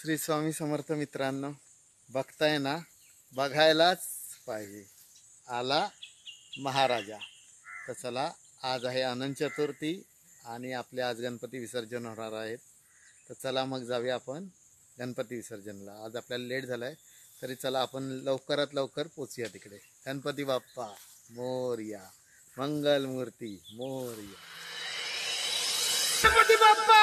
श्री स्वामी समर्थ मित्रांनो बघताय ना बघायलाच पाहिजे. आला महाराजा. तर चला आज आहे अनंत चतुर्थी आणि आपले आज गणपती विसर्जन होणार आहेत. तर चला मग जाऊया आपण गणपती विसर्जनला. आज आपल्याला लेट झालाय तरी चला आपण लवकरात लवकर पोचूया तिकडे. गणपती बाप्पा मोर्या. मंगलमूर्ती मोर्या. गणपती बाप्पा!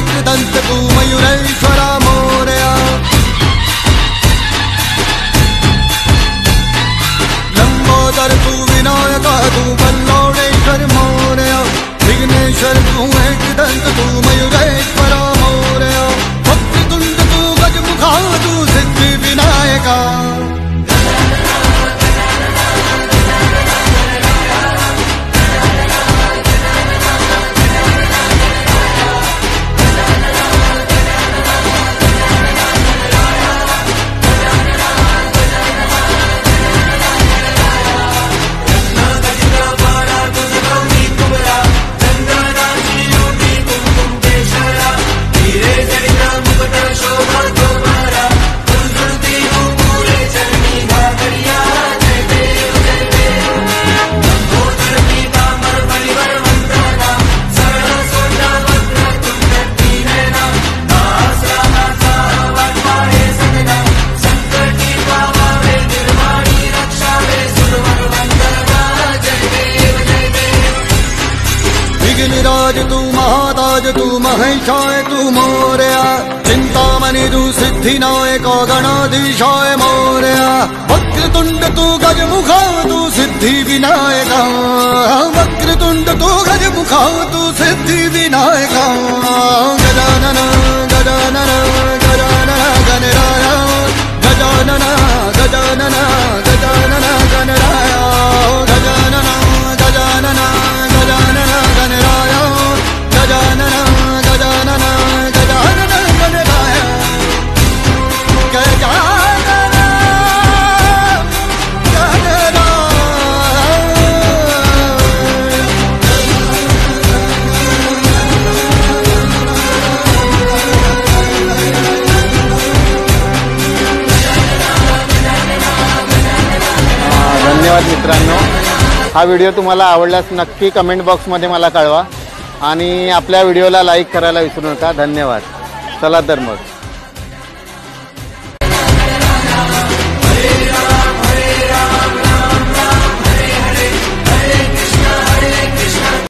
ذكر دنت قوم يرى الفرار महाताज तू महेशाय तू मोरया चिंतामणि तू सिद्धिनायक गणाधीशाय मोरया वक्रतुंड तू गजमुखा तू सिद्धि विनायका वक्रतुंड तू गजमुखा तू सिद्धि विनायका गजानन गजानन गजानन गणराय गजानन गजानन गजानन हा व्हिडिओ तुम्हाला आवडल्यास नक्की कमेंट बॉक्समध्ये मला कळवा. आणि आपल्या व्हिडिओला लाईक करायला विसरू नका. धन्यवाद. चला तर मग.